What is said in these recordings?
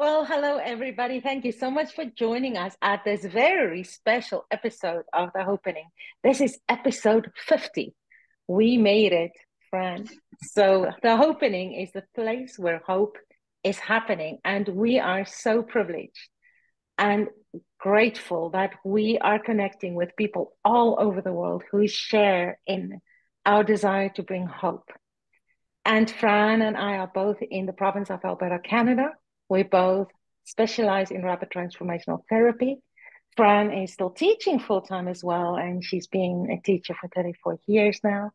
Well, hello, everybody. Thank you so much for joining us at this very special episode of The Hopenning. This is episode 50. We made it, Fran. So, The Hopenning is the place where hope is happening. And we are so privileged and grateful that we are connecting with people all over the world who share in our desire to bring hope. And Fran and I are both in the province of Alberta, Canada we both specialize in rapid transformational therapy. Fran is still teaching full time as well, and she's been a teacher for 34 years now.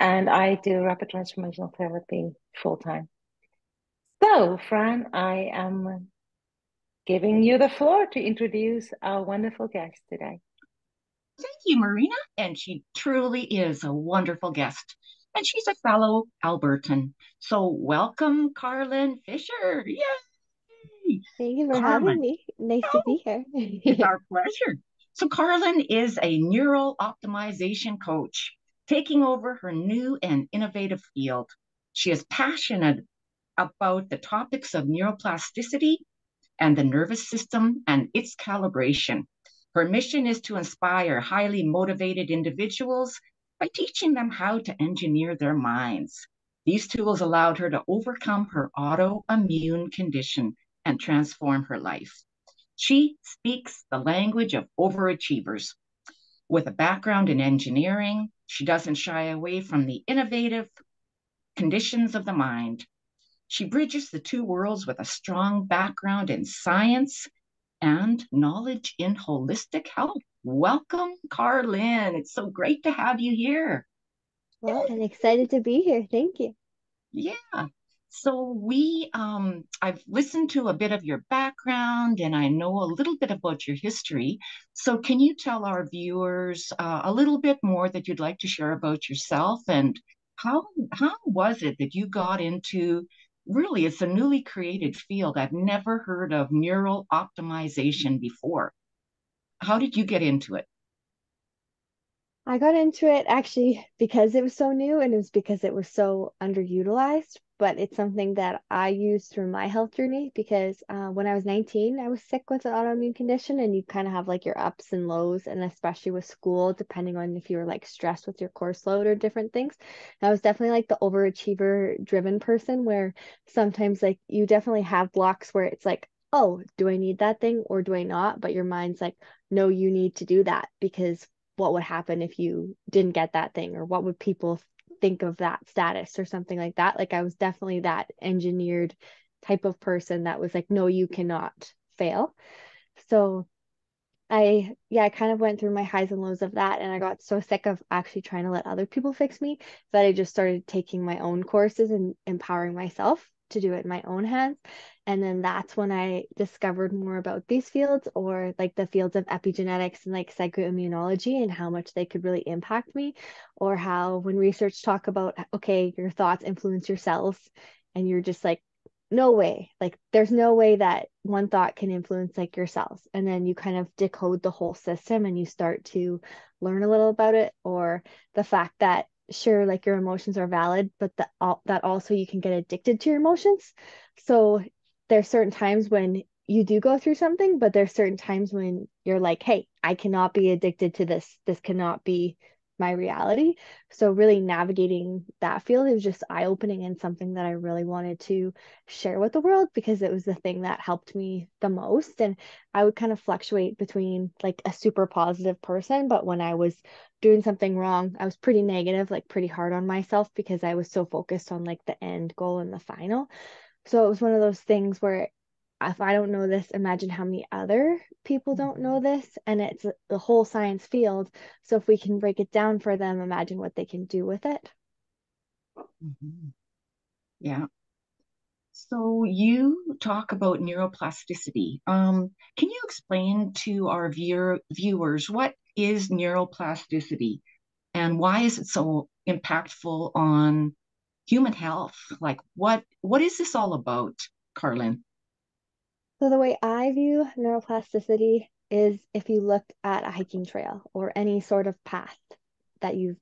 And I do rapid transformational therapy full time. So, Fran, I am giving you the floor to introduce our wonderful guest today. Thank you, Marina. And she truly is a wonderful guest. And she's a fellow Albertan. So, welcome, Karlyn Fischer. Thank you for Karlyn. having me. Nice oh, to be here. it's our pleasure. So, Karlyn is a neural optimization coach, taking over her new and innovative field. She is passionate about the topics of neuroplasticity and the nervous system and its calibration. Her mission is to inspire highly motivated individuals by teaching them how to engineer their minds. These tools allowed her to overcome her autoimmune condition and transform her life. She speaks the language of overachievers. With a background in engineering, she doesn't shy away from the innovative conditions of the mind. She bridges the two worlds with a strong background in science and knowledge in holistic health. Welcome, Karlyn. It's so great to have you here. Well, I'm excited to be here. Thank you. Yeah. So we, um, I've listened to a bit of your background and I know a little bit about your history. So can you tell our viewers uh, a little bit more that you'd like to share about yourself and how how was it that you got into really it's a newly created field. I've never heard of neural optimization before. How did you get into it? I got into it actually because it was so new and it was because it was so underutilized but it's something that I use through my health journey because uh, when I was 19, I was sick with an autoimmune condition, and you kind of have like your ups and lows, and especially with school, depending on if you were like stressed with your course load or different things. And I was definitely like the overachiever driven person where sometimes like you definitely have blocks where it's like, oh, do I need that thing or do I not? But your mind's like, no, you need to do that because what would happen if you didn't get that thing or what would people think of that status or something like that. Like I was definitely that engineered type of person that was like, no, you cannot fail. So I, yeah, I kind of went through my highs and lows of that. And I got so sick of actually trying to let other people fix me that I just started taking my own courses and empowering myself to do it in my own hands. And then that's when I discovered more about these fields or like the fields of epigenetics and like psychoimmunology and how much they could really impact me, or how when research talk about, okay, your thoughts influence your cells, and you're just like, no way, like there's no way that one thought can influence like your cells. And then you kind of decode the whole system and you start to learn a little about it, or the fact that sure like your emotions are valid but that that also you can get addicted to your emotions. So there's certain times when you do go through something but there's certain times when you're like hey i cannot be addicted to this. This cannot be my reality. So really navigating that field is just eye opening and something that i really wanted to share with the world because it was the thing that helped me the most. And i would kind of fluctuate between like a super positive person but when i was doing something wrong i was pretty negative like pretty hard on myself because i was so focused on like the end goal and the final. So it was one of those things where if I don't know this, imagine how many other people don't know mm-hmm. this. And it's the whole science field. So if we can break it down for them, imagine what they can do with it. Mm-hmm. Yeah. So you talk about neuroplasticity. Um, can you explain to our viewer, viewers what is neuroplasticity and why is it so impactful on human health like what what is this all about karlyn so the way i view neuroplasticity is if you look at a hiking trail or any sort of path that you've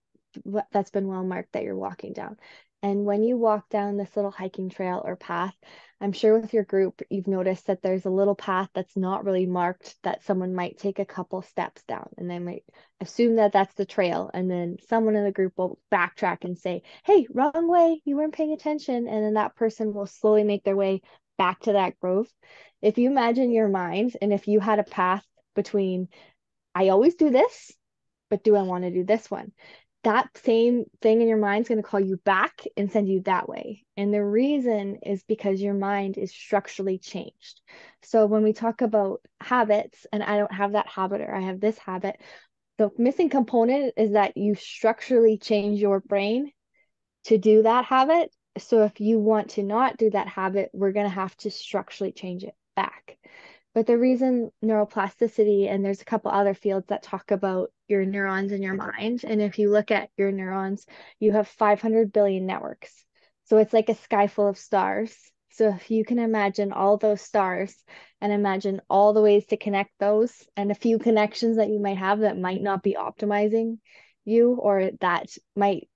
that's been well marked that you're walking down And when you walk down this little hiking trail or path, I'm sure with your group, you've noticed that there's a little path that's not really marked that someone might take a couple steps down and they might assume that that's the trail. And then someone in the group will backtrack and say, Hey, wrong way. You weren't paying attention. And then that person will slowly make their way back to that grove. If you imagine your mind and if you had a path between, I always do this, but do I want to do this one? that same thing in your mind is going to call you back and send you that way. And the reason is because your mind is structurally changed. So when we talk about habits, and I don't have that habit or I have this habit, the missing component is that you structurally change your brain to do that habit. So if you want to not do that habit, we're going to have to structurally change it back. But the reason neuroplasticity, and there's a couple other fields that talk about your neurons in your mm-hmm. mind. And if you look at your neurons, you have 500 billion networks. So it's like a sky full of stars. So if you can imagine all those stars and imagine all the ways to connect those and a few connections that you might have that might not be optimizing you or that might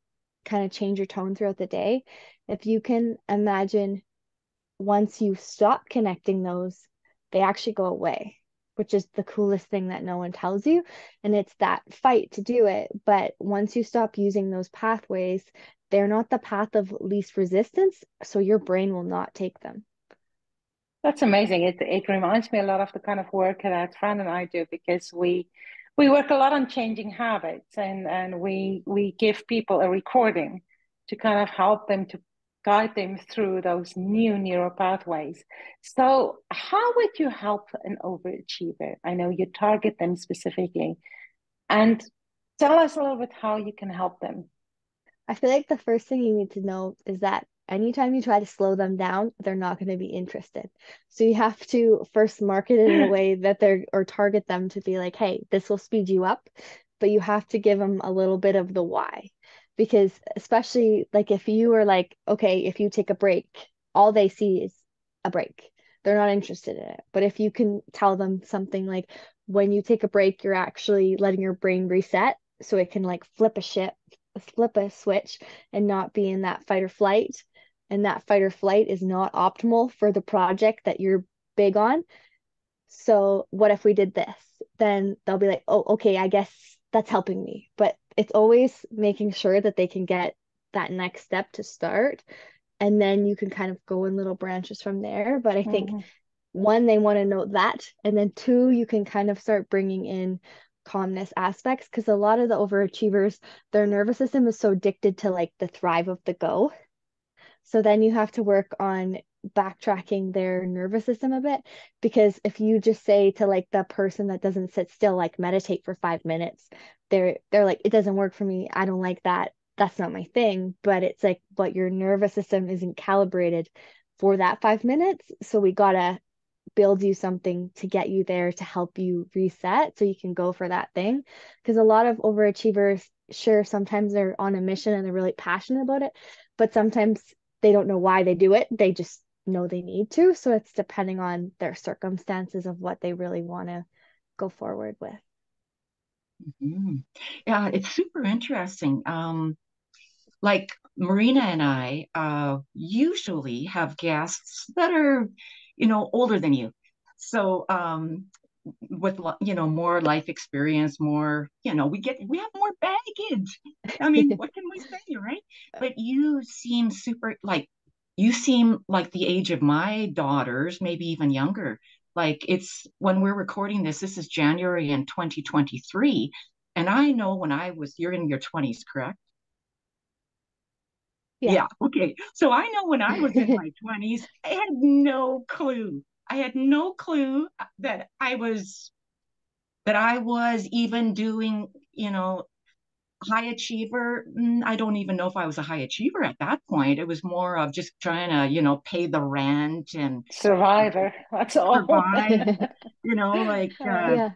kind of change your tone throughout the day, if you can imagine once you stop connecting those, they actually go away which is the coolest thing that no one tells you. And it's that fight to do it. But once you stop using those pathways, they're not the path of least resistance. So your brain will not take them. That's amazing. It it reminds me a lot of the kind of work that Fran and I do because we we work a lot on changing habits and and we we give people a recording to kind of help them to guide them through those new neural pathways. So, how would you help an overachiever? I know you target them specifically. And tell us a little bit how you can help them. I feel like the first thing you need to know is that anytime you try to slow them down, they're not going to be interested. So you have to first market it in a way that they're or target them to be like, hey, this will speed you up, but you have to give them a little bit of the why because especially like if you are like okay if you take a break all they see is a break. They're not interested in it. But if you can tell them something like when you take a break you're actually letting your brain reset so it can like flip a ship flip a switch and not be in that fight or flight and that fight or flight is not optimal for the project that you're big on so what if we did this? Then they'll be like oh okay i guess that's helping me. But it's always making sure that they can get that next step to start and then you can kind of go in little branches from there but i think mm-hmm. one they want to know that and then two you can kind of start bringing in calmness aspects because a lot of the overachievers their nervous system is so addicted to like the thrive of the go so then you have to work on backtracking their nervous system a bit because if you just say to like the person that doesn't sit still like meditate for 5 minutes they're they're like it doesn't work for me. I don't like that. That's not my thing. But it's like but your nervous system isn't calibrated for that 5 minutes. So we got to build you something to get you there to help you reset so you can go for that thing. Because a lot of overachievers sure sometimes they're on a mission and they're really passionate about it but sometimes they don't know why they do it. They just know they need to so it's depending on their circumstances of what they really want to go forward with Mm-hmm. Yeah, it's super interesting. Um, like Marina and I uh, usually have guests that are, you know, older than you. So um, with you know more life experience, more you know, we get we have more baggage. I mean, what can we say, right? But you seem super like you seem like the age of my daughters, maybe even younger. Like it's when we're recording this, this is January in 2023. And I know when I was, you're in your 20s, correct? Yeah. yeah. Okay. So I know when I was in my 20s, I had no clue. I had no clue that I was that I was even doing, you know, high achiever mm, i don't even know if i was a high achiever at that point it was more of just trying to you know pay the rent and survivor that's all survive, you know like uh, yeah.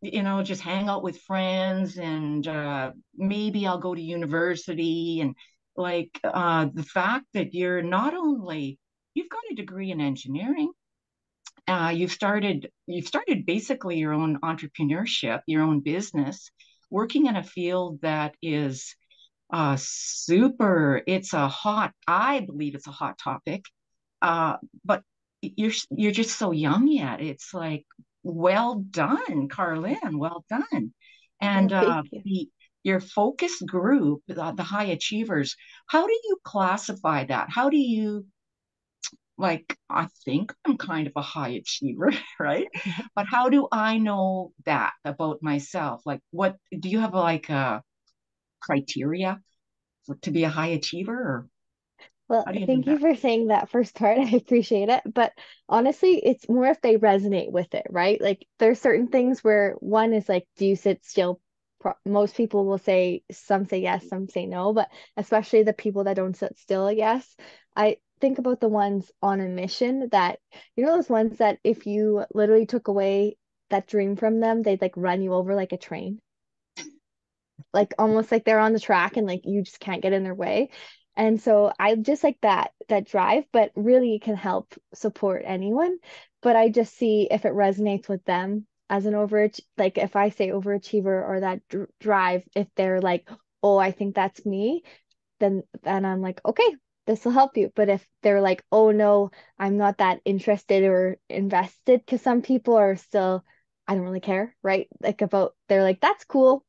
you know just hang out with friends and uh, maybe i'll go to university and like uh, the fact that you're not only you've got a degree in engineering uh, you've started you've started basically your own entrepreneurship your own business working in a field that is Uh, super. It's a hot, I believe it's a hot topic. Uh, but you're you're just so young yet. It's like, well done, Karlyn, well done. And uh, you. the your focus group, the, the high achievers, how do you classify that? How do you like, I think I'm kind of a high achiever, right? Mm-hmm. But how do I know that about myself? Like, what do you have like a criteria for, to be a high achiever, or Well, you thank you for saying that first part. I appreciate it. But honestly, it's more if they resonate with it, right? Like there's certain things where one is like, do you sit still? Most people will say, some say yes, some say no, but especially the people that don't sit still, yes. I think about the ones on a mission that, you know, those ones that if you literally took away that dream from them, they'd like run you over like a train like almost like they're on the track and like you just can't get in their way. And so I just like that that drive, but really it can help support anyone. But I just see if it resonates with them as an overach like if I say overachiever or that dr drive, if they're like, oh, I think that's me, then then I'm like, okay, this will help you. But if they're like, oh no, I'm not that interested or invested, because some people are still, I don't really care, right? Like about they're like, that's cool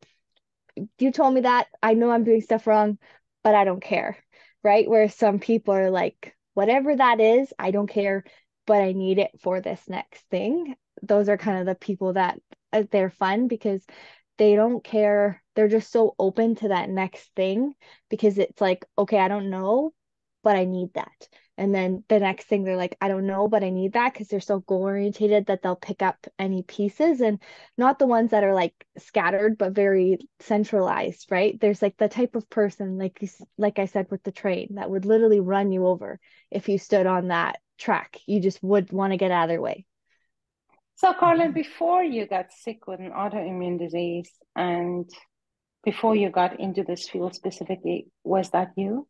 you told me that. I know I'm doing stuff wrong, but I don't care. Right? Where some people are like, whatever that is, I don't care, but I need it for this next thing. Those are kind of the people that uh, they're fun because they don't care. They're just so open to that next thing because it's like, okay, I don't know, but I need that. And then the next thing they're like, I don't know, but I need that because they're so goal orientated that they'll pick up any pieces and not the ones that are like scattered but very centralized, right? There's like the type of person like you, like I said with the train that would literally run you over if you stood on that track. You just would want to get out of their way. So, Karlyn, mm-hmm. before you got sick with an autoimmune disease and before you got into this field specifically, was that you?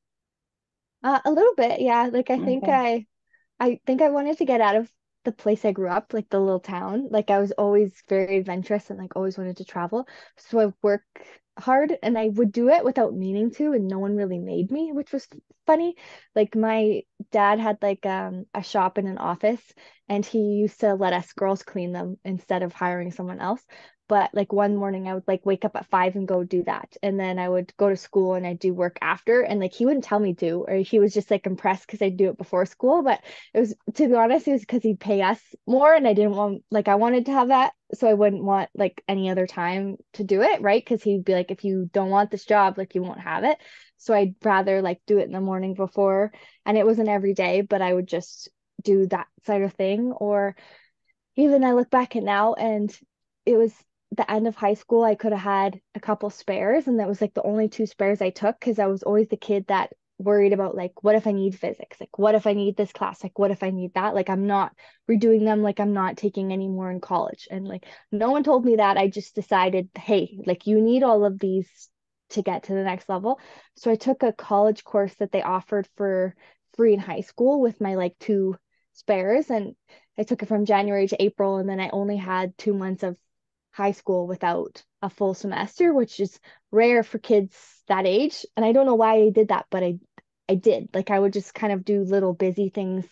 Uh, a little bit, yeah. Like I think Okay. I I think I wanted to get out of the place I grew up, like the little town. Like I was always very adventurous and like always wanted to travel. So I work hard and I would do it without meaning to, and no one really made me, which was funny. Like my dad had like um a shop in an office and he used to let us girls clean them instead of hiring someone else. But like one morning I would like wake up at five and go do that. And then I would go to school and I'd do work after. And like he wouldn't tell me to, or he was just like impressed because I'd do it before school. But it was to be honest, it was because he'd pay us more and I didn't want like I wanted to have that. So I wouldn't want like any other time to do it, right? Because he'd be like, if you don't want this job, like you won't have it. So I'd rather like do it in the morning before. And it wasn't every day, but I would just do that side of thing. Or even I look back at now and it was the end of high school, I could have had a couple spares, and that was like the only two spares I took because I was always the kid that worried about like, what if I need physics? Like, what if I need this class? Like, what if I need that? Like, I'm not redoing them, like, I'm not taking any more in college. And like, no one told me that. I just decided, hey, like, you need all of these to get to the next level. So I took a college course that they offered for free in high school with my like two spares and I took it from January to April, and then I only had two months of high school without a full semester, which is rare for kids that age. And I don't know why I did that, but I I did. Like I would just kind of do little busy things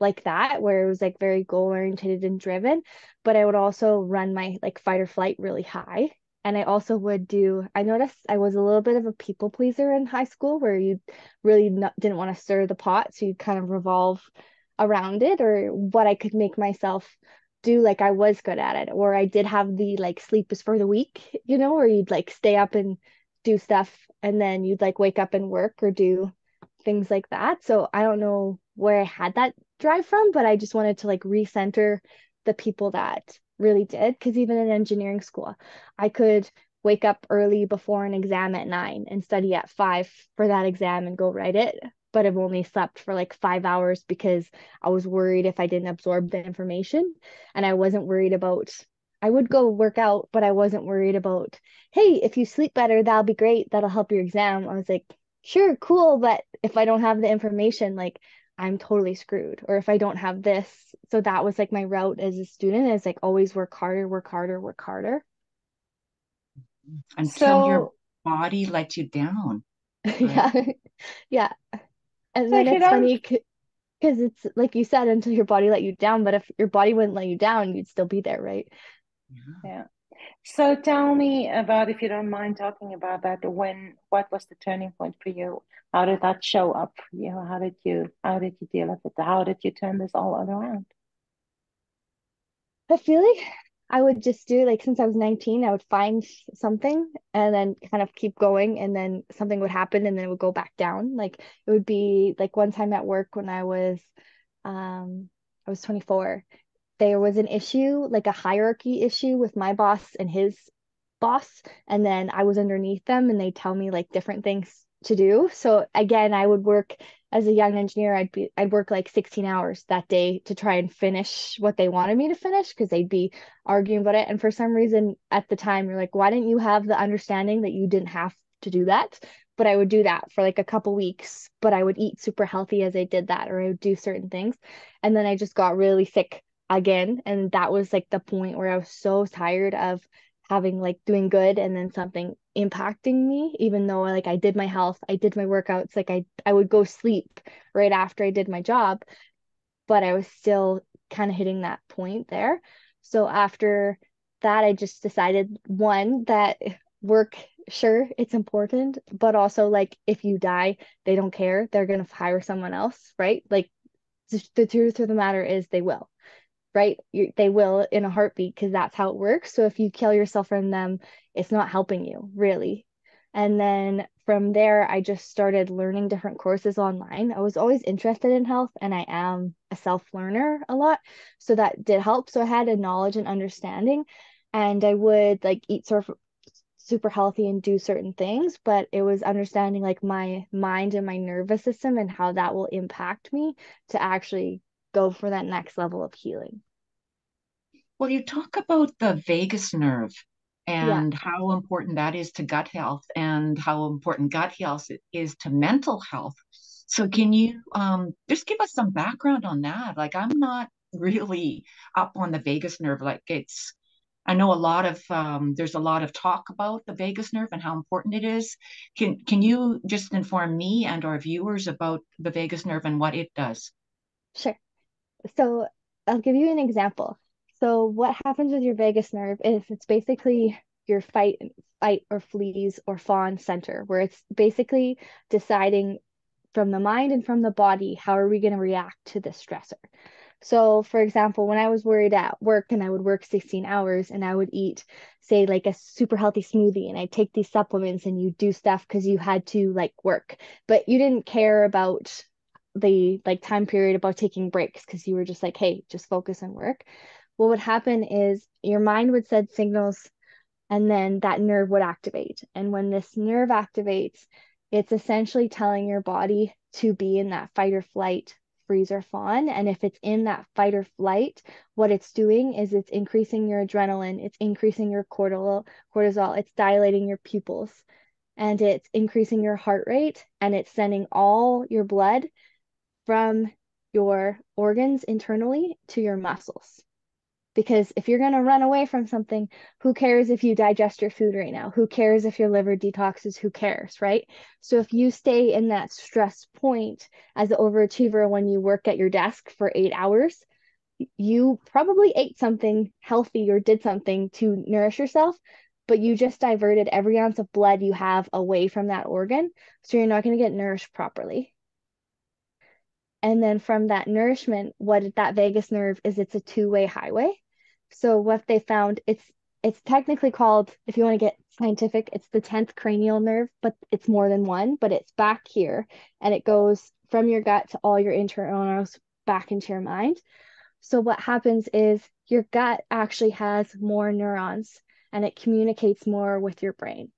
like that where it was like very goal oriented and driven, but I would also run my like fight or flight really high. And I also would do, I noticed I was a little bit of a people pleaser in high school where you really not, didn't want to stir the pot. So you kind of revolve around it or what I could make myself do like I was good at it or I did have the like sleep is for the week, you know, or you'd like stay up and do stuff and then you'd like wake up and work or do things like that. So I don't know where I had that drive from, but I just wanted to like recenter the people that really did because even in engineering school, I could wake up early before an exam at nine and study at five for that exam and go write it. But I've only slept for like five hours because I was worried if I didn't absorb the information. And I wasn't worried about, I would go work out, but I wasn't worried about, hey, if you sleep better, that'll be great. That'll help your exam. I was like, sure, cool. But if I don't have the information, like I'm totally screwed. Or if I don't have this. So that was like my route as a student is like always work harder, work harder, work harder. Until your body let you down. Right? yeah. yeah. And then it's funny because it's like you said, until your body let you down. But if your body wouldn't let you down, you'd still be there, right? Yeah. yeah. So tell me about, if you don't mind talking about that, when, what was the turning point for you? How did that show up for you? How did you, how did you deal with it? How did you turn this all around? I feel like I would just do like since I was 19, I would find something and then kind of keep going and then something would happen and then it would go back down. Like it would be like one time at work when I was um I was 24, there was an issue, like a hierarchy issue with my boss and his boss, and then I was underneath them and they tell me like different things to do. So again, I would work as a young engineer, I'd be I'd work like 16 hours that day to try and finish what they wanted me to finish because they'd be arguing about it. And for some reason at the time, you're like, why didn't you have the understanding that you didn't have to do that? But I would do that for like a couple weeks, but I would eat super healthy as I did that, or I would do certain things. And then I just got really sick again. And that was like the point where I was so tired of having like doing good and then something impacting me even though like I did my health I did my workouts like I I would go sleep right after I did my job but I was still kind of hitting that point there. So after that I just decided one that work sure it's important but also like if you die they don't care they're going to hire someone else right? Like the truth of the matter is they will right? You, they will in a heartbeat because that's how it works. So if you kill yourself from them, it's not helping you really. And then from there, I just started learning different courses online. I was always interested in health and I am a self learner a lot. So that did help. So I had a knowledge and understanding. And I would like eat sort of super healthy and do certain things, but it was understanding like my mind and my nervous system and how that will impact me to actually go for that next level of healing. Well, you talk about the vagus nerve and yeah. how important that is to gut health and how important gut health is to mental health. So, can you um, just give us some background on that? Like, I'm not really up on the vagus nerve. Like, it's, I know a lot of, um, there's a lot of talk about the vagus nerve and how important it is. Can, can you just inform me and our viewers about the vagus nerve and what it does? Sure. So, I'll give you an example. So what happens with your vagus nerve is it's basically your fight fight or flees or fawn center where it's basically deciding from the mind and from the body how are we going to react to this stressor. So, for example, when I was worried at work and I would work 16 hours and I would eat, say, like a super healthy smoothie and I take these supplements and you do stuff because you had to like work, but you didn't care about the like time period about taking breaks because you were just like, hey, just focus and work what would happen is your mind would send signals and then that nerve would activate. And when this nerve activates, it's essentially telling your body to be in that fight or flight, freeze or fawn. And if it's in that fight or flight, what it's doing is it's increasing your adrenaline, it's increasing your cortisol, cortisol, it's dilating your pupils, and it's increasing your heart rate, and it's sending all your blood from your organs internally to your muscles. Because if you're going to run away from something, who cares if you digest your food right now? Who cares if your liver detoxes? Who cares, right? So if you stay in that stress point as an overachiever when you work at your desk for eight hours, you probably ate something healthy or did something to nourish yourself, but you just diverted every ounce of blood you have away from that organ. So you're not going to get nourished properly. And then from that nourishment, what that vagus nerve is, it's a two way highway. So what they found, it's it's technically called, if you want to get scientific, it's the 10th cranial nerve, but it's more than one, but it's back here and it goes from your gut to all your internal nerves back into your mind. So what happens is your gut actually has more neurons and it communicates more with your brain.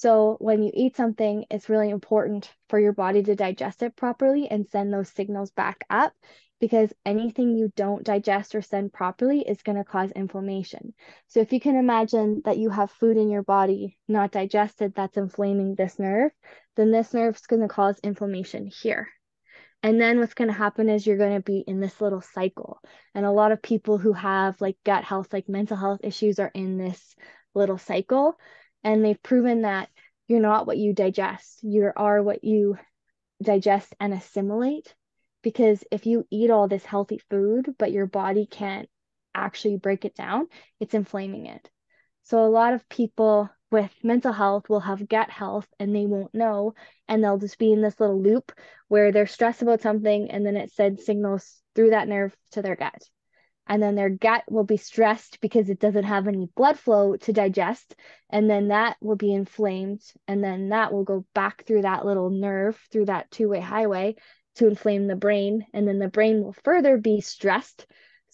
So when you eat something, it's really important for your body to digest it properly and send those signals back up because anything you don't digest or send properly is going to cause inflammation. So if you can imagine that you have food in your body not digested that's inflaming this nerve, then this nerve is going to cause inflammation here. And then what's going to happen is you're going to be in this little cycle. And a lot of people who have like gut health, like mental health issues are in this little cycle. And they've proven that you're not what you digest. You are what you digest and assimilate. Because if you eat all this healthy food, but your body can't actually break it down, it's inflaming it. So a lot of people with mental health will have gut health and they won't know and they'll just be in this little loop where they're stressed about something and then it sends signals through that nerve to their gut and then their gut will be stressed because it doesn't have any blood flow to digest and then that will be inflamed and then that will go back through that little nerve through that two-way highway to inflame the brain and then the brain will further be stressed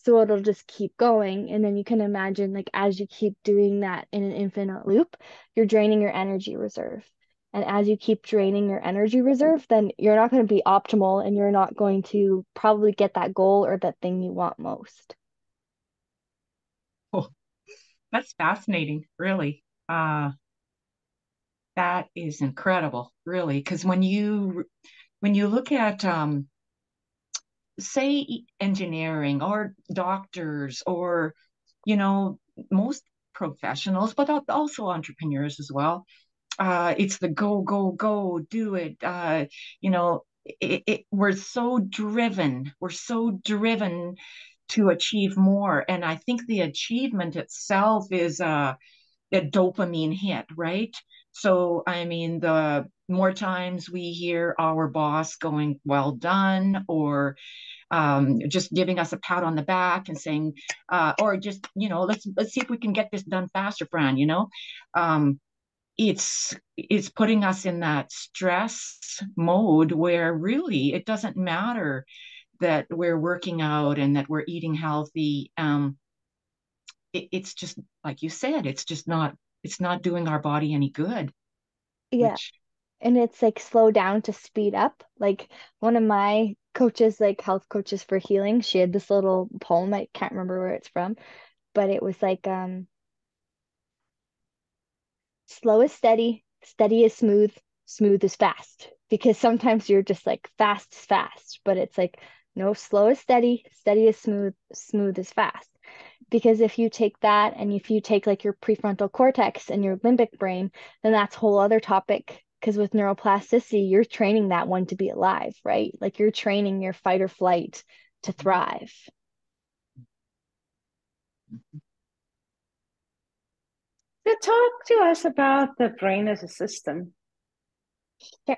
so it'll just keep going. And then you can imagine like as you keep doing that in an infinite loop you're draining your energy reserve. And as you keep draining your energy reserve then you're not going to be optimal and you're not going to probably get that goal or that thing you want most that's fascinating really. Uh that is incredible really because when you when you look at um say engineering or doctors or you know most professionals but also entrepreneurs as well uh, it's the go go go do it uh, you know it, it, we're so driven we're so driven to achieve more and i think the achievement itself is uh, a dopamine hit right? So i mean the more times we hear our boss going well done or um, just giving us a pat on the back and saying uh, or just you know let's let's see if we can get this done faster fran you know? Um, it's it's putting us in that stress mode where really it doesn't matter that we're working out and that we're eating healthy um, it, it's just like you said it's just not it's not doing our body any good yeah which, and it's like slow down to speed up. Like one of my coaches, like health coaches for healing, she had this little poem. I can't remember where it's from, but it was like um slow is steady, steady is smooth, smooth is fast. Because sometimes you're just like fast is fast, but it's like no, slow is steady, steady is smooth, smooth is fast. Because if you take that and if you take like your prefrontal cortex and your limbic brain, then that's a whole other topic. Because with neuroplasticity you're training that one to be alive right? Like you're training your fight or flight to mm-hmm. thrive. So talk to us about the brain as a system. Sure.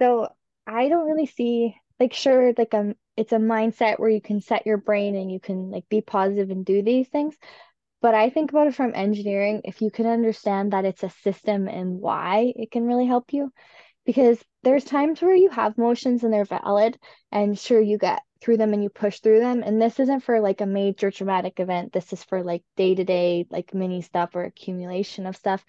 So i don't really see like sure like um it's a mindset where you can set your brain and you can like be positive and do these things but I think about it from engineering, if you can understand that it's a system and why it can really help you. Because there's times where you have motions and they're valid, and sure, you get through them and you push through them. And this isn't for like a major traumatic event. This is for like day to day, like mini stuff or accumulation of stuff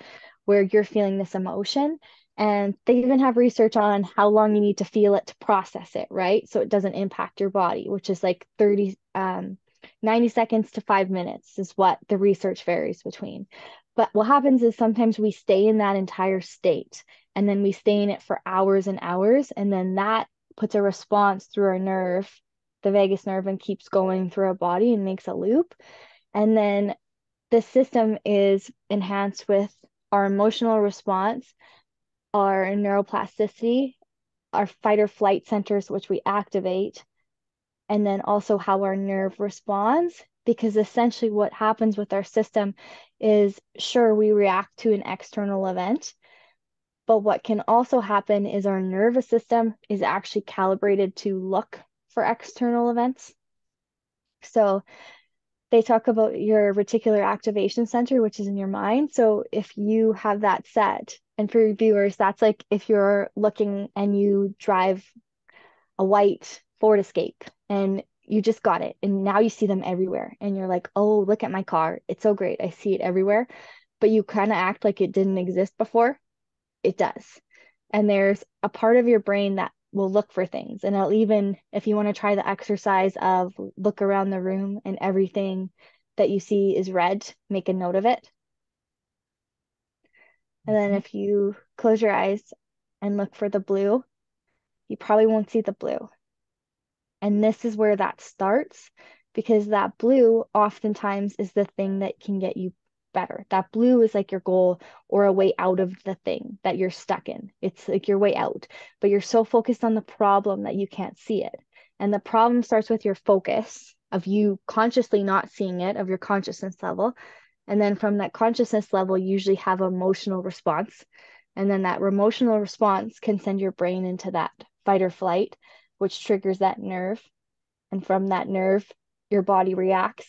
where you're feeling this emotion. And they even have research on how long you need to feel it to process it, right? So it doesn't impact your body, which is like 30, um, 90 seconds to five minutes is what the research varies between. But what happens is sometimes we stay in that entire state and then we stay in it for hours and hours. And then that puts a response through our nerve, the vagus nerve, and keeps going through our body and makes a loop. And then the system is enhanced with our emotional response, our neuroplasticity, our fight or flight centers, which we activate, and then also how our nerve responds because essentially what happens with our system is sure we react to an external event but what can also happen is our nervous system is actually calibrated to look for external events. So they talk about your reticular activation center which is in your mind. So if you have that set and for viewers that's like if you're looking and you drive a white Ford Escape and you just got it and now you see them everywhere and you're like, "Oh, look at my car. It's so great. I see it everywhere." But you kind of act like it didn't exist before. It does. And there's a part of your brain that will look for things and it'll even if you want to try the exercise of look around the room and everything that you see is red, make a note of it. And then if you close your eyes and look for the blue, you probably won't see the blue and this is where that starts because that blue oftentimes is the thing that can get you better. That blue is like your goal or a way out of the thing that you're stuck in. It's like your way out, but you're so focused on the problem that you can't see it. And the problem starts with your focus of you consciously not seeing it, of your consciousness level. And then from that consciousness level, you usually have emotional response. And then that emotional response can send your brain into that fight or flight, which triggers that nerve. And from that nerve, your body reacts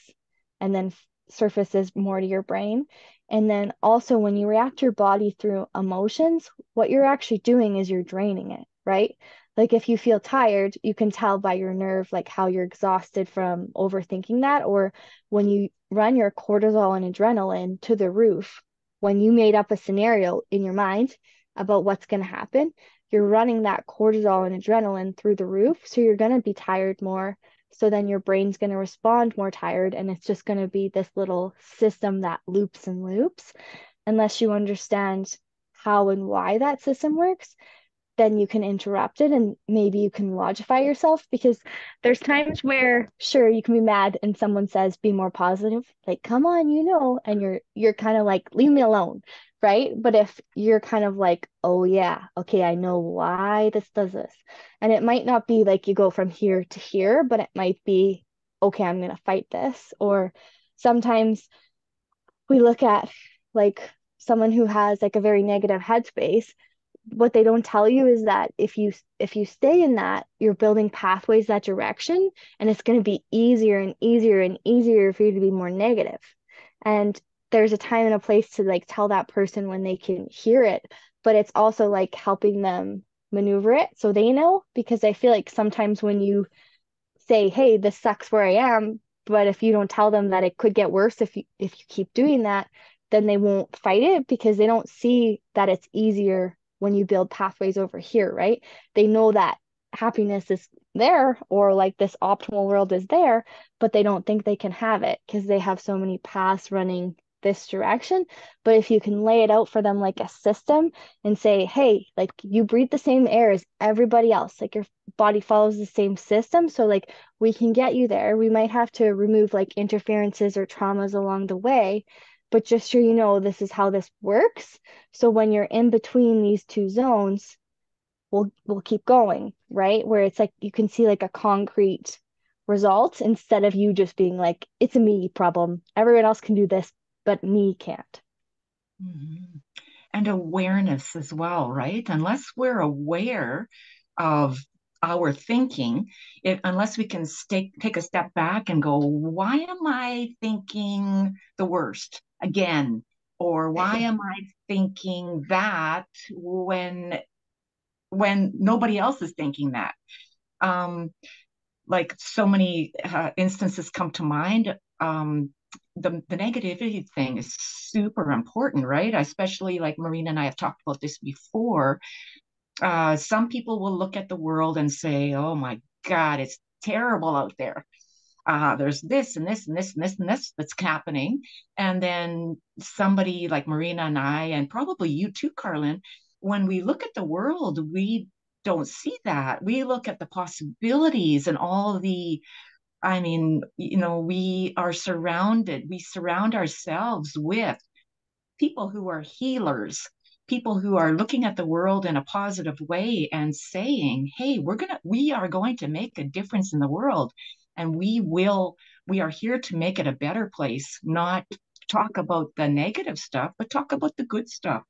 and then surfaces more to your brain. And then also, when you react your body through emotions, what you're actually doing is you're draining it, right? Like if you feel tired, you can tell by your nerve, like how you're exhausted from overthinking that. Or when you run your cortisol and adrenaline to the roof, when you made up a scenario in your mind about what's going to happen, you're running that cortisol and adrenaline through the roof. So you're going to be tired more. So then your brain's going to respond more tired. And it's just going to be this little system that loops and loops unless you understand how and why that system works then you can interrupt it and maybe you can logify yourself because there's times where sure you can be mad and someone says be more positive. Like come on you know and you're you're kind of like leave me alone right? But if you're kind of like oh yeah okay i know why this does this and it might not be like you go from here to here but it might be okay i'm going to fight this or sometimes we look at like someone who has like a very negative headspace what they don't tell you is that if you if you stay in that you're building pathways that direction and it's going to be easier and easier and easier for you to be more negative. And there's a time and a place to like tell that person when they can hear it but it's also like helping them maneuver it so they know because i feel like sometimes when you say hey this sucks where i am but if you don't tell them that it could get worse if you if you keep doing that then they won't fight it because they don't see that it's easier when you build pathways over here, right? They know that happiness is there or like this optimal world is there, but they don't think they can have it because they have so many paths running this direction. But if you can lay it out for them like a system and say, hey, like you breathe the same air as everybody else, like your body follows the same system. So, like, we can get you there. We might have to remove like interferences or traumas along the way, but just so you know, this is how this works. So when you're in between these two zones, we'll we'll keep going, right? Where it's like you can see like a concrete result instead of you just being like, it's a me problem. Everyone else can do this, but me can't. Mm-hmm. And awareness as well, right? Unless we're aware of our thinking, it, unless we can stay, take a step back and go, why am I thinking the worst? Again or why am i thinking that when when nobody else is thinking that? Um like so many uh, instances come to mind. Um the, the negativity thing is super important right? Especially like marina and i have talked about this before. Uh some people will look at the world and say oh my god it's terrible out there uh, there's this and this and this and this and this that's happening. And then somebody like Marina and I, and probably you too, Karlyn, when we look at the world, we don't see that. We look at the possibilities and all the, I mean, you know, we are surrounded, we surround ourselves with people who are healers, people who are looking at the world in a positive way and saying, hey, we're going to, we are going to make a difference in the world and we will we are here to make it a better place not talk about the negative stuff but talk about the good stuff.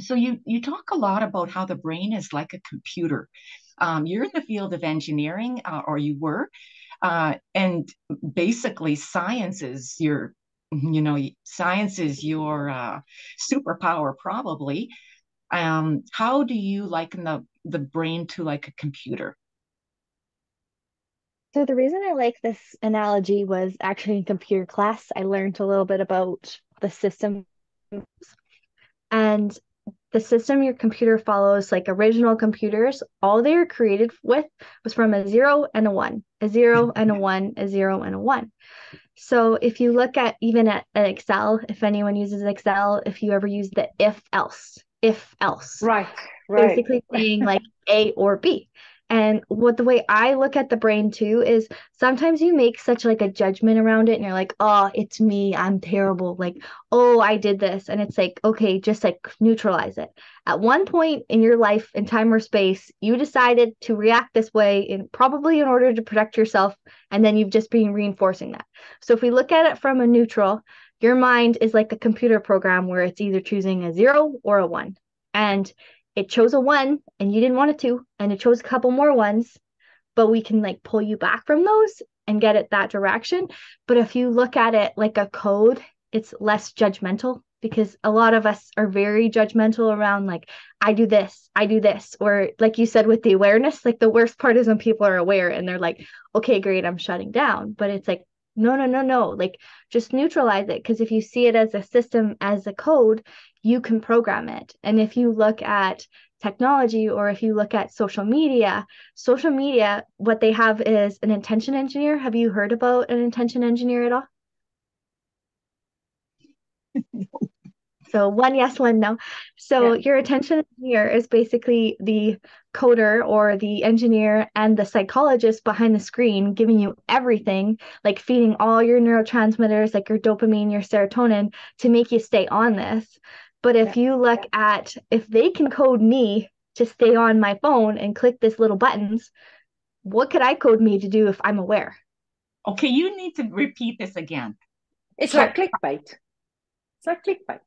So you you talk a lot about how the brain is like a computer. Um, you're in the field of engineering uh, or you were uh, and basically science is your you know science is your uh, superpower probably. Um, how do you liken the the brain to like a computer so the reason I like this analogy was actually in computer class. I learned a little bit about the system and the system your computer follows, like original computers, all they were created with was from a zero and a one, a zero and a one, a zero and a one. So if you look at even at, at Excel, if anyone uses Excel, if you ever use the if else, if else, right, right, basically saying like A or B. And what the way I look at the brain too is sometimes you make such like a judgment around it and you're like, oh, it's me, I'm terrible. Like, oh, I did this. And it's like, okay, just like neutralize it. At one point in your life, in time or space, you decided to react this way in probably in order to protect yourself. And then you've just been reinforcing that. So if we look at it from a neutral, your mind is like a computer program where it's either choosing a zero or a one. And it chose a one and you didn't want it to, and it chose a couple more ones, but we can like pull you back from those and get it that direction. But if you look at it like a code, it's less judgmental because a lot of us are very judgmental around like i do this i do this or like you said with the awareness like the worst part is when people are aware and they're like okay great i'm shutting down but it's like no no no no. Like just neutralize it because if you see it as a system as a code you can program it. And if you look at technology or if you look at social media social media what they have is an attention engineer. Have you heard about an attention engineer at all so one yes one no. So yeah. your attention engineer is basically the coder or the engineer and the psychologist behind the screen giving you everything like feeding all your neurotransmitters like your dopamine your serotonin to make you stay on this. But if yeah. you look at if they can code me to stay on my phone and click this little buttons what could i code me to do if i'm aware? Okay you need to repeat this again. It's like clickbait. It's like clickbait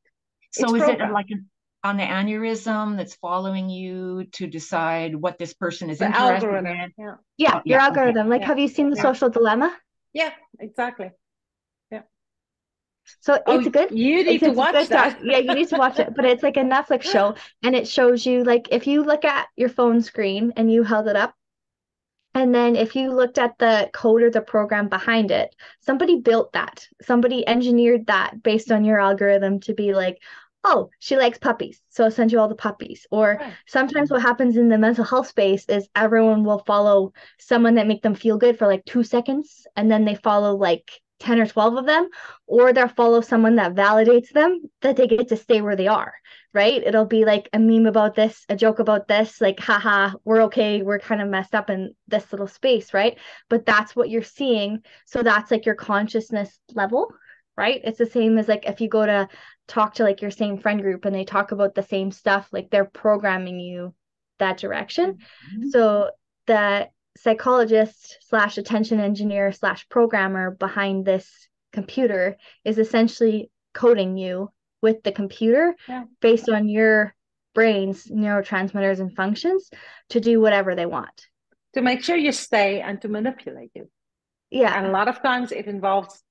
so it's is programmed. it like an on the algorithm that's following you to decide what this person is the interested algorithm. in. Yeah, yeah oh, your yeah, algorithm. Okay. Like, yeah. have you seen the social dilemma? Yeah, exactly. Yeah. So oh, it's good. You need to watch that. yeah, you need to watch it. But it's like a Netflix show, and it shows you like if you look at your phone screen and you held it up, and then if you looked at the code or the program behind it, somebody built that. Somebody engineered that based on your algorithm to be like, oh, she likes puppies. So I'll send you all the puppies. Or right. sometimes what happens in the mental health space is everyone will follow someone that make them feel good for like two seconds. And then they follow like 10 or 12 of them, or they'll follow someone that validates them that they get to stay where they are, right? It'll be like a meme about this, a joke about this, like, haha, we're okay, we're kind of messed up in this little space, right? But that's what you're seeing. So that's like your consciousness level, right? It's the same as like if you go to talk to like your same friend group and they talk about the same stuff, like they're programming you that direction. Mm-hmm. So the psychologist slash attention engineer slash programmer behind this computer is essentially coding you with the computer yeah. based on your brain's neurotransmitters and functions to do whatever they want. To make sure you stay and to manipulate you. Yeah. And a lot of times it involves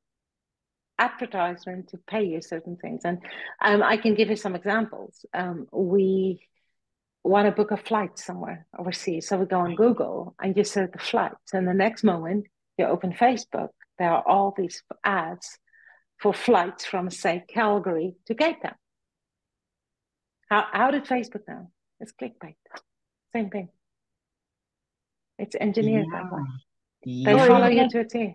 advertisement to pay you certain things. And um, I can give you some examples. Um, we want to book a flight somewhere overseas. So we go on Google and you search the flights. And the next moment you open Facebook, there are all these ads for flights from, say, Calgary to Cape Town. How, how did Facebook know? It's clickbait. Same thing. It's engineered yeah. that way. Yeah. They follow you to a T.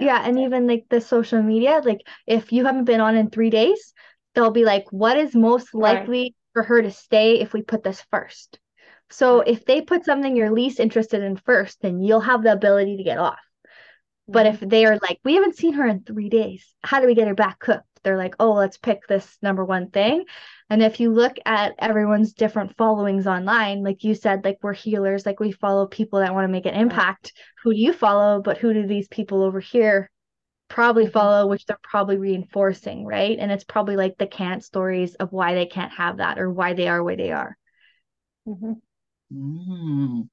Yeah. yeah. And even like the social media, like if you haven't been on in three days, they'll be like, what is most likely right. for her to stay if we put this first? So if they put something you're least interested in first, then you'll have the ability to get off. But mm-hmm. if they are like, we haven't seen her in three days, how do we get her back cooked? They're like, oh, let's pick this number one thing. And if you look at everyone's different followings online, like you said, like we're healers, like we follow people that want to make an impact. Who do you follow? But who do these people over here probably mm-hmm. follow, which they're probably reinforcing, right? And it's probably like the can't stories of why they can't have that or why they are where they are. Mm-hmm. Mm,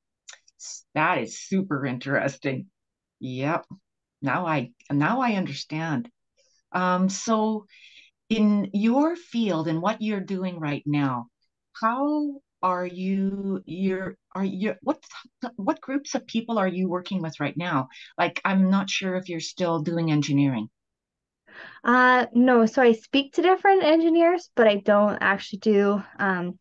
that is super interesting. Yep. Now I now I understand. Um, so in your field and what you're doing right now, how are you you're are you what what groups of people are you working with right now? Like I'm not sure if you're still doing engineering. Uh no, so I speak to different engineers, but I don't actually do um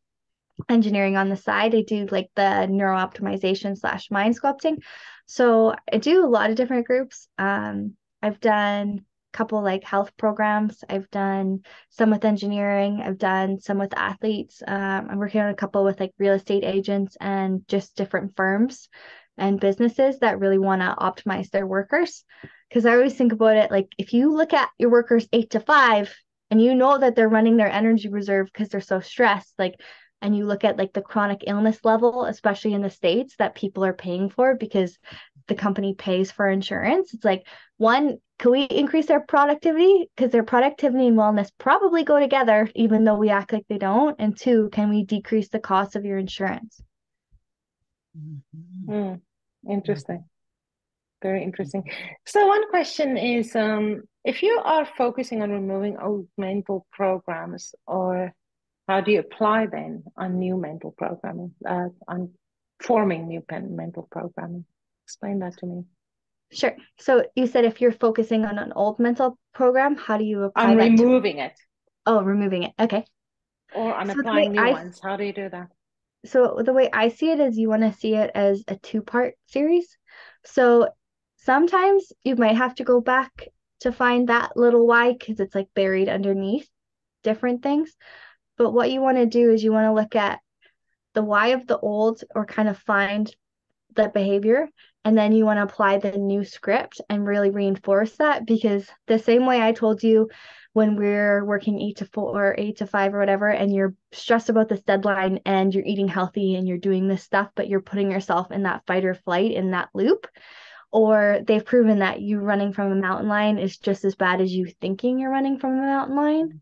engineering on the side. I do like the neuro optimization slash mind sculpting. So I do a lot of different groups. Um, I've done couple like health programs. I've done some with engineering. I've done some with athletes. Um, I'm working on a couple with like real estate agents and just different firms and businesses that really want to optimize their workers. Because I always think about it like if you look at your workers eight to five and you know that they're running their energy reserve because they're so stressed, like and you look at like the chronic illness level, especially in the States that people are paying for because the company pays for insurance, it's like one, can we increase their productivity? Because their productivity and wellness probably go together, even though we act like they don't. And two, can we decrease the cost of your insurance? Mm-hmm. Mm, interesting. Very interesting. So one question is um, if you are focusing on removing old mental programs or how do you apply then on new mental programming, uh, on forming new mental programming? Explain that to me. Sure. So you said if you're focusing on an old mental program, how do you apply I'm removing to... it. Oh, removing it. Okay. Or I'm so applying new I... ones. How do you do that? So the way I see it is you want to see it as a two-part series. So sometimes you might have to go back to find that little why because it's like buried underneath different things. But what you want to do is you want to look at the why of the old or kind of find that behavior and then you want to apply the new script and really reinforce that because the same way I told you when we're working eight to four or eight to five or whatever, and you're stressed about this deadline and you're eating healthy and you're doing this stuff, but you're putting yourself in that fight or flight in that loop. Or they've proven that you running from a mountain lion is just as bad as you thinking you're running from a mountain lion.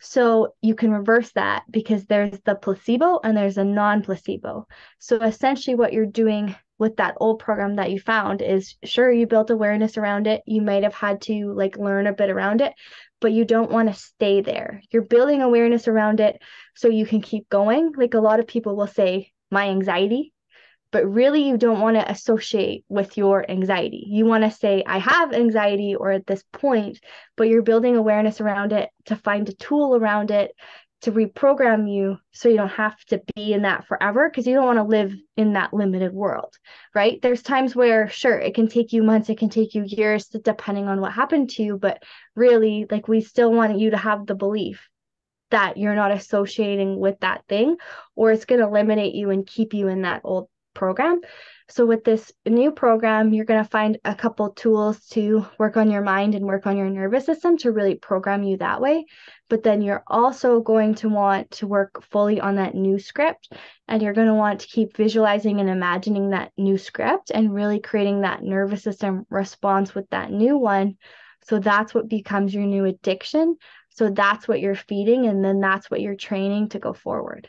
So you can reverse that because there's the placebo and there's a non placebo. So essentially, what you're doing with that old program that you found is sure you built awareness around it. You might have had to like learn a bit around it, but you don't want to stay there. You're building awareness around it so you can keep going. Like a lot of people will say, my anxiety, but really you don't want to associate with your anxiety. You want to say, I have anxiety or at this point, but you're building awareness around it to find a tool around it to reprogram you so you don't have to be in that forever because you don't want to live in that limited world, right? There's times where, sure, it can take you months, it can take you years, depending on what happened to you, but really, like, we still want you to have the belief that you're not associating with that thing or it's going to eliminate you and keep you in that old program. So, with this new program, you're going to find a couple tools to work on your mind and work on your nervous system to really program you that way. But then you're also going to want to work fully on that new script. And you're going to want to keep visualizing and imagining that new script and really creating that nervous system response with that new one. So, that's what becomes your new addiction. So, that's what you're feeding. And then that's what you're training to go forward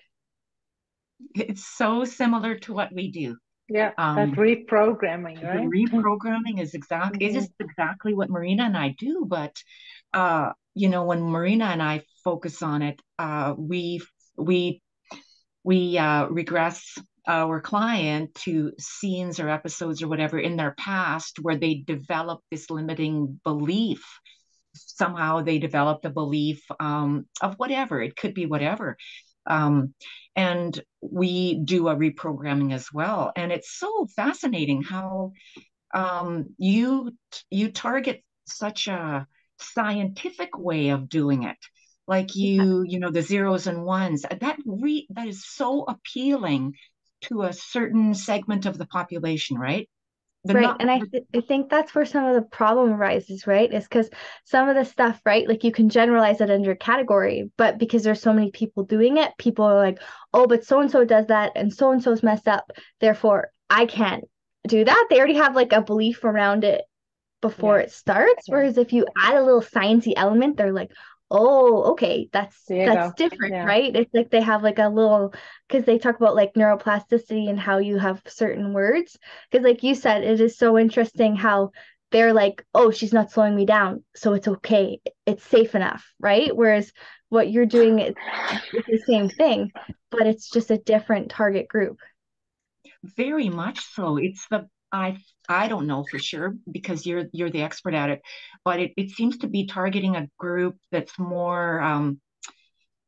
it's so similar to what we do. Yeah, um, that reprogramming, right? reprogramming is exactly mm-hmm. it is exactly what Marina and I do. But uh, you know, when Marina and I focus on it, uh, we we we uh, regress our client to scenes or episodes or whatever in their past where they develop this limiting belief somehow they developed a belief um, of whatever it could be whatever um, and we do a reprogramming as well. And it's so fascinating how um, you you target such a scientific way of doing it. Like you you know the zeros and ones that re that is so appealing to a certain segment of the population right right not- and I, th- I think that's where some of the problem arises right is because some of the stuff right like you can generalize it under a category but because there's so many people doing it people are like oh but so and so does that and so and so's messed up therefore i can't do that they already have like a belief around it before yeah. it starts whereas if you add a little sciencey element they're like oh okay that's that's go. different yeah. right? It's like they have like a little because they talk about like neuroplasticity and how you have certain words. Because like you said it is so interesting how they're like oh she's not slowing me down so it's okay. It's safe enough right? Whereas what you're doing is, is the same thing but it's just a different target group. Very much so. It's the I I don't know for sure because you're you're the expert at it, but it, it seems to be targeting a group that's more um,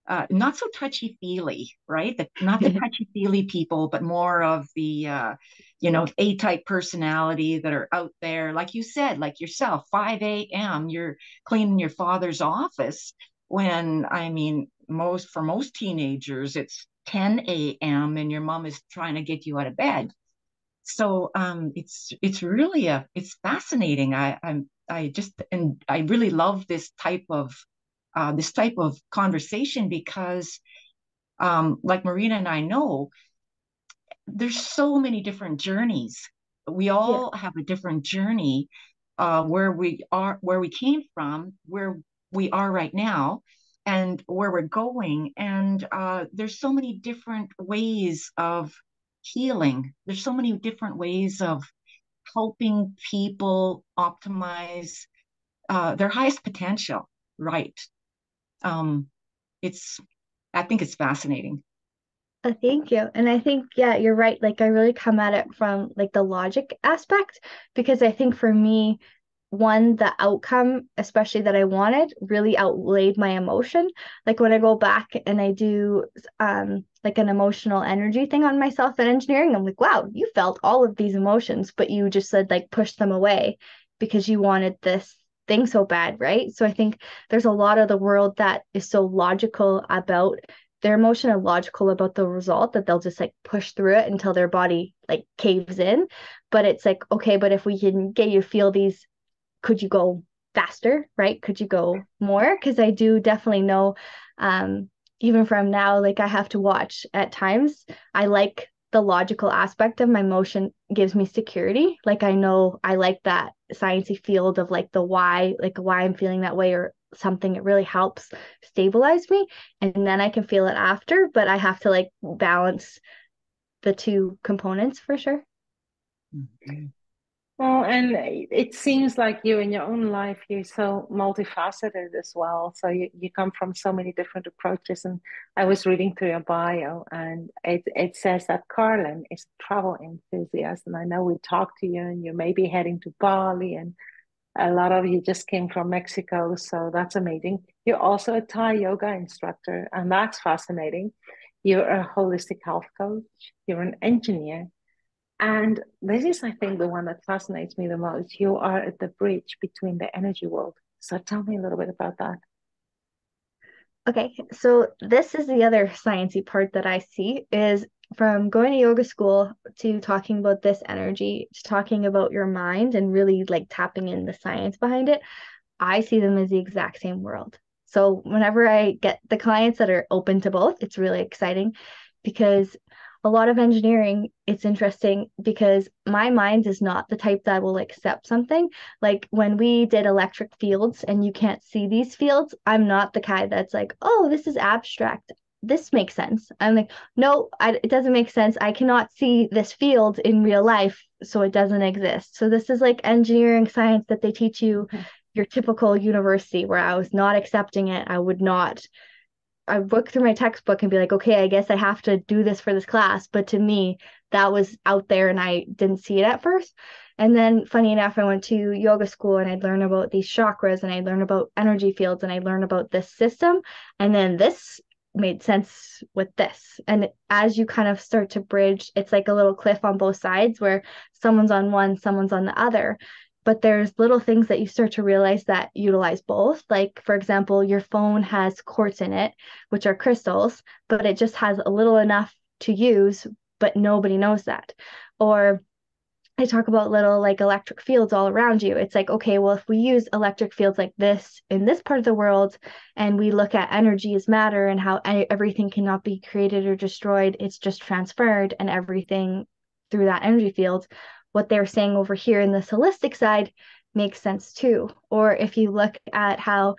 uh, not so touchy feely, right? The, not the touchy feely people, but more of the, uh, you know, A type personality that are out there. Like you said, like yourself, 5 a.m., you're cleaning your father's office when, I mean, most for most teenagers, it's 10 a.m. and your mom is trying to get you out of bed. So um, it's it's really a it's fascinating. I I'm I just and I really love this type of uh, this type of conversation because, um, like Marina and I know, there's so many different journeys. We all yeah. have a different journey uh, where we are, where we came from, where we are right now, and where we're going. And uh, there's so many different ways of healing. There's so many different ways of helping people optimize uh, their highest potential. Right um, it's I think it's fascinating. Uh, thank you. And I think, yeah, you're right. Like, I really come at it from like the logic aspect because I think for me, one, the outcome, especially that I wanted, really outweighed my emotion. Like when I go back and I do um like an emotional energy thing on myself in engineering, I'm like, wow, you felt all of these emotions, but you just said like push them away because you wanted this thing so bad, right? So I think there's a lot of the world that is so logical about their emotion and logical about the result that they'll just like push through it until their body like caves in. But it's like, okay, but if we can get you feel these, could you go faster, right? Could you go more? Because I do definitely know um even from now, like I have to watch at times. I like the logical aspect of my motion gives me security. Like I know I like that sciencey field of like the why, like why I'm feeling that way or something. It really helps stabilize me. And then I can feel it after, but I have to like balance the two components for sure. Mm-hmm. Well, and it seems like you in your own life, you're so multifaceted as well. So you, you come from so many different approaches. And I was reading through your bio, and it, it says that Karlyn is a travel enthusiast. And I know we talked to you, and you may be heading to Bali, and a lot of you just came from Mexico. So that's amazing. You're also a Thai yoga instructor, and that's fascinating. You're a holistic health coach, you're an engineer and this is, I think, the one that fascinates me the most. You are at the bridge between the energy world. So tell me a little bit about that. Okay, so this is the other sciencey part that I see is from going to yoga school to talking about this energy to talking about your mind and really like tapping in the science behind it. I see them as the exact same world. So whenever I get the clients that are open to both, it's really exciting because a lot of engineering it's interesting because my mind is not the type that will accept something. Like when we did electric fields and you can't see these fields i'm not the guy that's like oh this is abstract. This makes sense. I'm like no I, it doesn't make sense. I cannot see this field in real life so it doesn't exist. So this is like engineering science that they teach you mm-hmm. your typical university where i was not accepting it. I would not I look through my textbook and be like, okay, I guess I have to do this for this class. But to me, that was out there and I didn't see it at first. And then, funny enough, I went to yoga school and I'd learn about these chakras and I'd learn about energy fields and I'd learn about this system. And then this made sense with this. And as you kind of start to bridge, it's like a little cliff on both sides where someone's on one, someone's on the other but there's little things that you start to realize that utilize both. Like, for example, your phone has quartz in it, which are crystals, but it just has a little enough to use, but nobody knows that. Or I talk about little like electric fields all around you. It's like, okay, well, if we use electric fields like this in this part of the world and we look at energy as matter and how everything cannot be created or destroyed, it's just transferred and everything through that energy field what they're saying over here in the holistic side makes sense too. Or if you look at how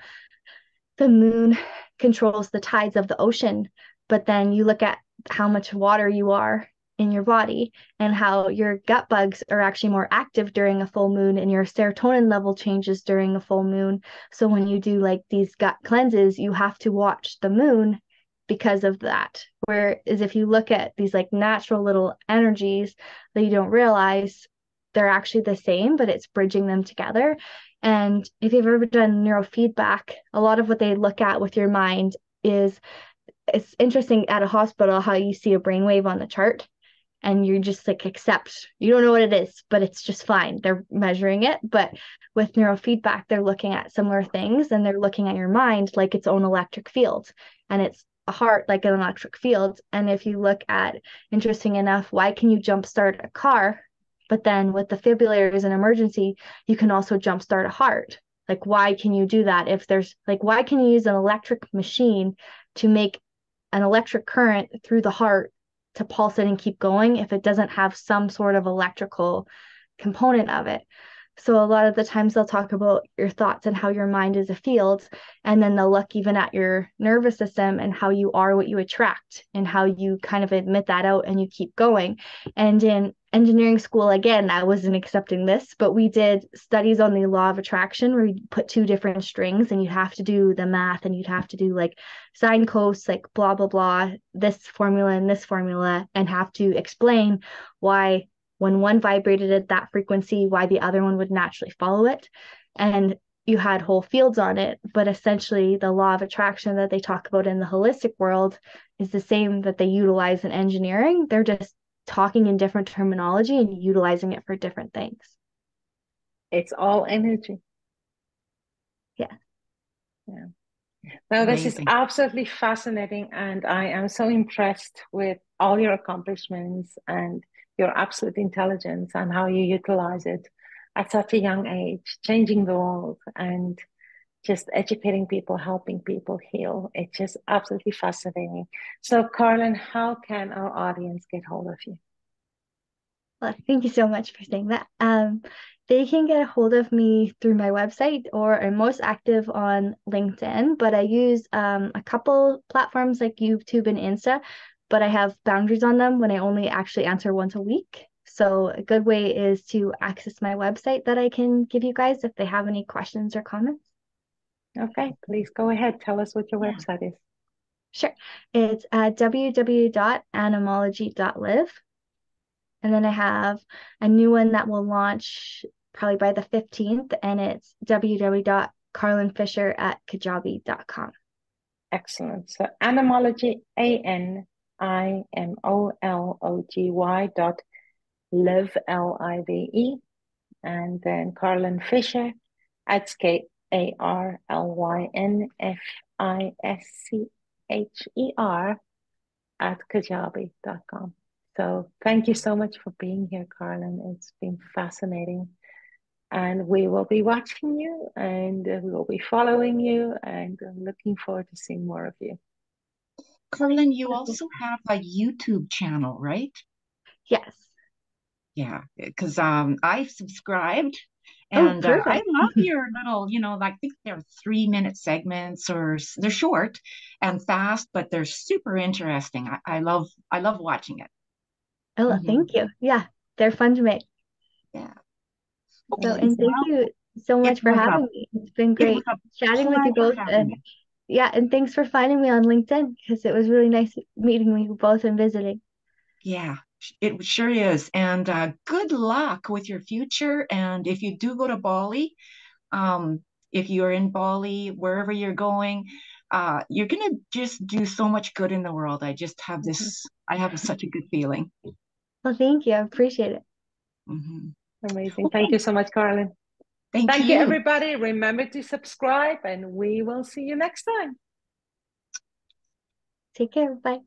the moon controls the tides of the ocean, but then you look at how much water you are in your body and how your gut bugs are actually more active during a full moon and your serotonin level changes during a full moon. So when you do like these gut cleanses, you have to watch the moon because of that. Whereas if you look at these like natural little energies that you don't realize, they're actually the same, but it's bridging them together. And if you've ever done neurofeedback, a lot of what they look at with your mind is it's interesting at a hospital how you see a brainwave on the chart and you just like accept you don't know what it is but it's just fine they're measuring it but with neurofeedback they're looking at similar things and they're looking at your mind like its own electric field and it's heart like an electric field. And if you look at interesting enough why can you jumpstart a car? But then with defibrillators in emergency you can also jumpstart a heart. Like why can you do that if there's like why can you use an electric machine to make an electric current through the heart to pulse it and keep going if it doesn't have some sort of electrical component of it. So a lot of the times they'll talk about your thoughts and how your mind is a field, and then they'll look even at your nervous system and how you are what you attract and how you kind of admit that out and you keep going. And in engineering school, again, I wasn't accepting this, but we did studies on the law of attraction where you put two different strings and you have to do the math and you'd have to do like sine cos, like blah, blah, blah, this formula and this formula, and have to explain why when one vibrated at that frequency, why the other one would naturally follow it. And you had whole fields on it, but essentially the law of attraction that they talk about in the holistic world is the same that they utilize in engineering. They're just talking in different terminology and utilizing it for different things. It's all energy. Yeah. Yeah. No, this is absolutely fascinating. And I am so impressed with all your accomplishments and your absolute intelligence and how you utilize it at such a young age, changing the world and just educating people, helping people heal. It's just absolutely fascinating. So, Karlyn, how can our audience get hold of you? Well, thank you so much for saying that. Um, they can get a hold of me through my website or I'm most active on LinkedIn, but I use um, a couple platforms like YouTube and Insta but I have boundaries on them when I only actually answer once a week. So a good way is to access my website that I can give you guys if they have any questions or comments. Okay, please go ahead. Tell us what your yeah. website is. Sure. It's uh, www.animology.live. And then I have a new one that will launch probably by the 15th, and it's www.karlynfischer at kajabi.com. Excellent. So animology, A N I M O L O G Y dot live L I V E and then Karlyn Fischer at K A R L Y N F I S C H E R at kajabi.com. So thank you so much for being here, Karlyn. It's been fascinating. And we will be watching you and we will be following you and I'm looking forward to seeing more of you. Karlyn, you also have a YouTube channel, right? Yes. Yeah, because um, I've subscribed oh, and oh, uh, I love your little, you know, I think they're three minute segments or they're short and fast, but they're super interesting. I, I love, I love watching it. Oh, mm-hmm. thank you. Yeah, they're fun to make. Yeah. Okay, so, and thank you so much for having me. It's been great it chatting with you both. And me yeah, and thanks for finding me on LinkedIn because it was really nice meeting you both and visiting. Yeah, it sure is. And uh, good luck with your future. And if you do go to Bali, um, if you're in Bali, wherever you're going, uh, you're gonna just do so much good in the world. I just have this. Mm-hmm. I have such a good feeling. Well, thank you. I appreciate it. Mm-hmm. Amazing. Okay. Thank you so much, Karlyn. Thank, Thank you. you, everybody. Remember to subscribe, and we will see you next time. Take care. Bye.